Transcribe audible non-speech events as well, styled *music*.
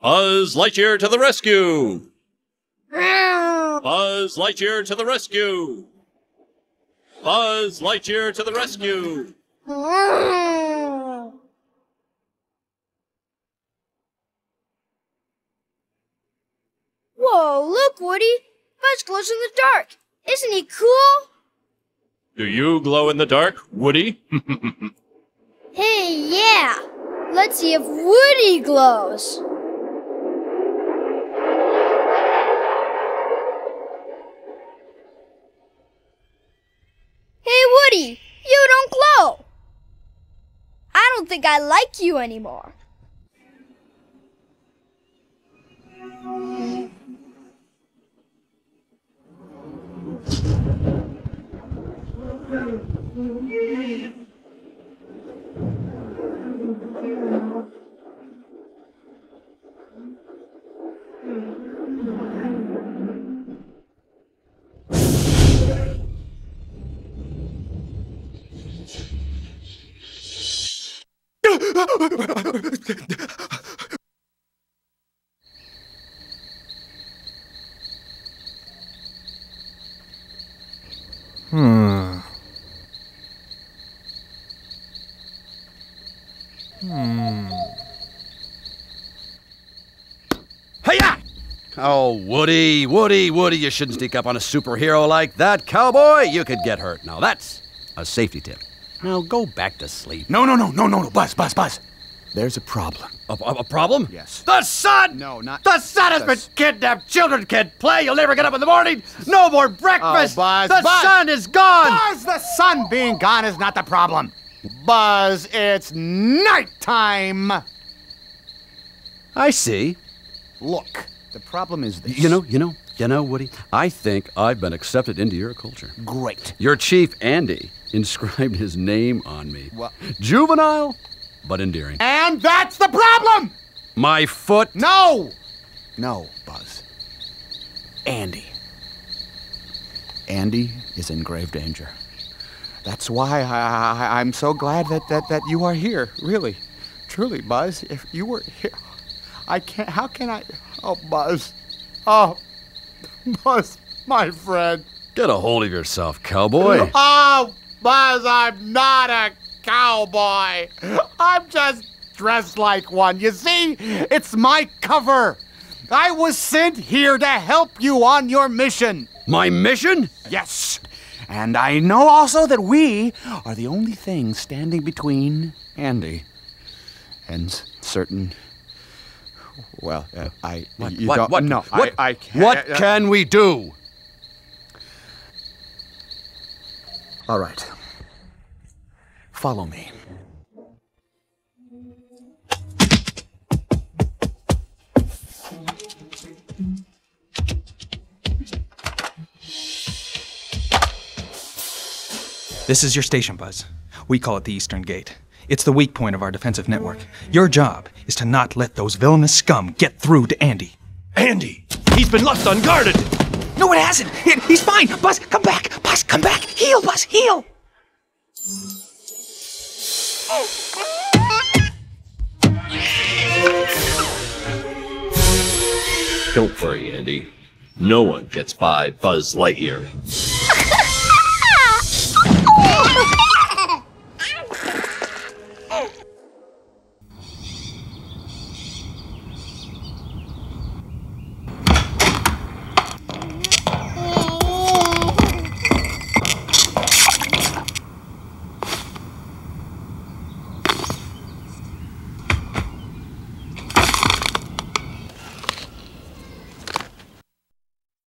Buzz Lightyear to the rescue! Buzz Lightyear to the rescue! Buzz Lightyear to the rescue! Whoa, look, Woody! Buzz glows in the dark. Isn't he cool? Do you glow in the dark, Woody? *laughs* Hey, yeah! Let's see if Woody glows. You don't glow! I don't think I like you anymore. Hmm. Hmm. Oh, Woody, Woody, Woody, you shouldn't sneak up on a superhero like that. Cowboy, you could get hurt. Now, that's a safety tip. Now, go back to sleep. No, no, no, no, no, no, Buzz, Buzz, Buzz. There's a problem. A, a, a problem? Yes. The sun! No, not- The sun has the been s- kidnapped. Children can't play. You'll never get up in the morning. No more breakfast. Oh, Buzz, the Buzz. sun is gone. Buzz, the sun being gone is not the problem. Buzz, it's nighttime. I see. Look, the problem is this. You know, you know, you know, Woody, I think I've been accepted into your culture. Great. Your chief, Andy, inscribed his name on me. What? Juvenile, but endearing. And that's the problem! My foot. No! No, Buzz. Andy. Andy is in grave danger. That's why I, I, I'm so glad that, that, that you are here. Really. Truly, Buzz. If you were here. I can't. How can I. Oh, Buzz. Oh, Buzz, my friend. Get a hold of yourself, cowboy. Oh, Buzz, I'm not a cowboy. I'm just dressed like one. You see, it's my cover. I was sent here to help you on your mission. My mission? Yes. And I know also that we are the only thing standing between Andy and certain. Well, uh, I. What? you what? don't. what? No, What? I, I can't. What uh, can we do? All right. Follow me. This is your station, Buzz. We call it the Eastern Gate. It's the weak point of our defensive network. Your job is to not let those villainous scum get through to Andy. Andy! He's been left unguarded! No, it hasn't. He- he's fine. Buzz, come back. Buzz, come back. Heel, Buzz, heel. Don't worry, Andy. No one gets by Buzz Lightyear.